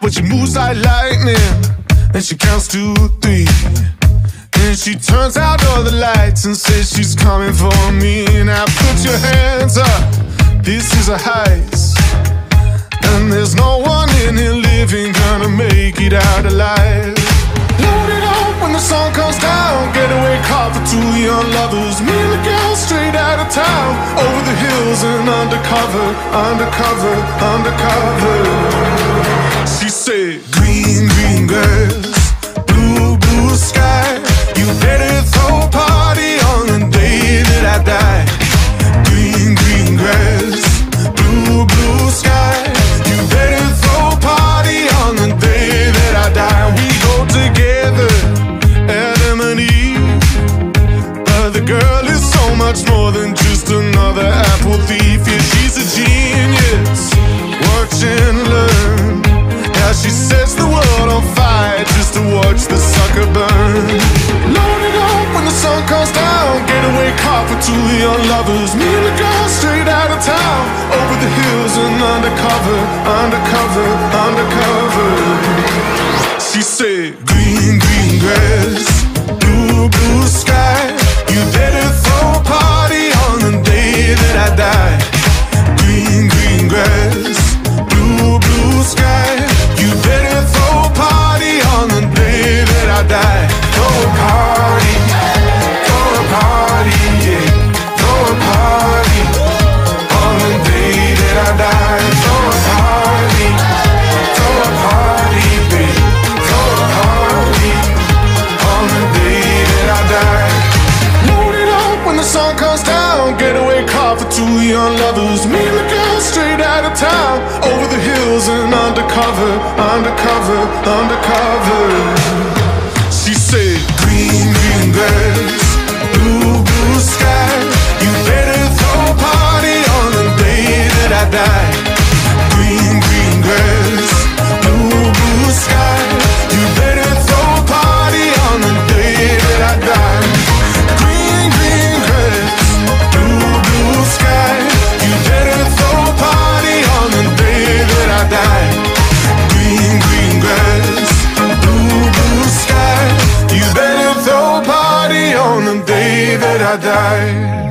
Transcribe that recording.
But she moves like lightning, and she counts to three. And she turns out all the lights and says she's coming for me. Now put your hands up, this is a heist. And there's no one in here living gonna make it out alive. Two young lovers. Me and the girl straight out of town. Over the hills and undercover, undercover, undercover. She said, Green, green grass, much more than just another apple thief. Yeah, she's a genius. Watch and learn. How she sets the world on fire just to watch the sucker burn. Load it up when the sun comes down. Getaway car for two young lovers. Me and the girl straight out of town. Over the hills and undercover, undercover, undercover. Young lovers. Me and the girl straight out of town. Over the hills and undercover, undercover, undercover. I die.